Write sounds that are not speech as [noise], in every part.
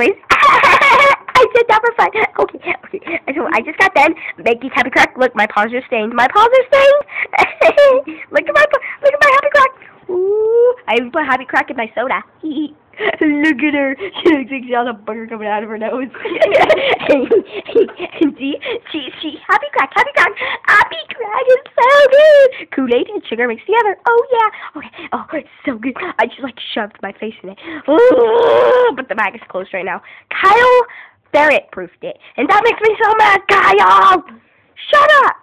anyways, [laughs] I did that for fun. Okay, okay. So I just got done making happy crack. Look, my paws are stained. My paws are stained. [laughs] look at my look at my happy crack. Ooh, I even put happy crack in my soda. [laughs] Look at her. She looks like she has a booger coming out of her nose. see, she, she, happy crack, happy crack, happy crack is so good. Kool-Aid and sugar mixed together. Oh yeah. Okay. Oh, it's so good. I just like shoved my face in it. Ooh, but the bag is closed right now. Kyle Barrett proofed it, and that makes me so mad. Kyle, shut up.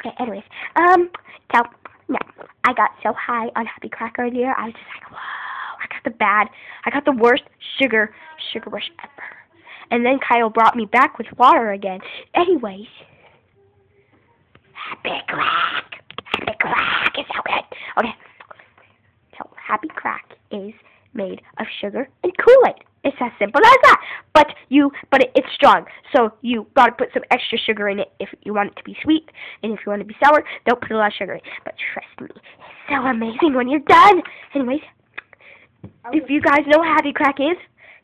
Okay. Anyways, um, so no, I got so high on happy crack earlier. I was just like, whoa I got the bad. I got the worst sugar sugar rush ever. And then Kyle brought me back with water again. Anyways, happy crack. Happy crack is so good. Okay. So happy crack is made of sugar and Kool-Aid. It's as simple as that. But you, but it, it's strong, so you gotta put some extra sugar in it if you want it to be sweet, and if you want it to be sour, don't put a lot of sugar in. But trust me, it's so amazing when you're done. Anyways, if you guys know what Happy Crack is,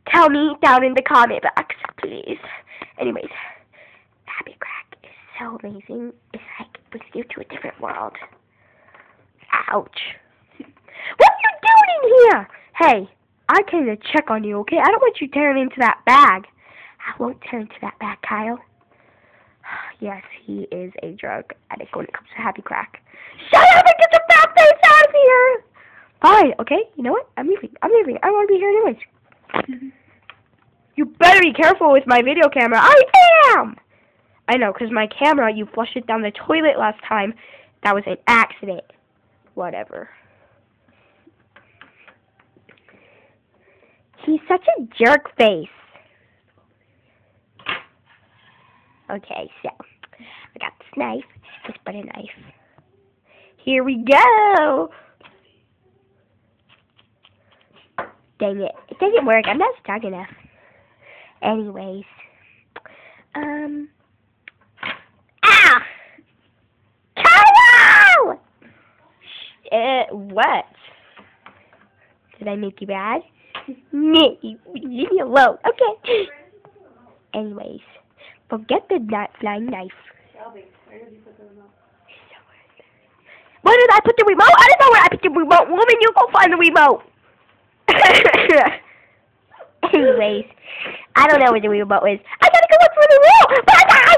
tell me down in the comment box, please. Anyways, Happy Crack is so amazing. It's like brings you to a different world. Ouch. What are you doing in here? Hey, I came to check on you, okay? I don't want you tearing into that bag. I won't tear into that bag, Kyle. [sighs] Yes, he is a drug addict when it comes to Happy Crack. Shut up and get your bad face out of here! Fine, okay? You know what? I'm leaving. I'm leaving. I don't want to be here anyways. Mm-hmm. you better be careful with my video camera. I am! I know, because my camera, you flushed it down the toilet last time. That was an accident. Whatever. He's such a jerk face. Okay, so I got this knife. Just but a knife. Here we go. Dang it. It doesn't work. I'm not strong enough. Anyways. Um. Ah! Kyle! Uh, what? Did I make you bad? leave me alone. Okay. Anyways. Forget the not flying knife. Shelby, where did you? Where I put the remote? I don't know where I put the remote. Woman, you go find the remote. [laughs] Anyways, I don't know where the remote is. I gotta go look for the remote. But I, I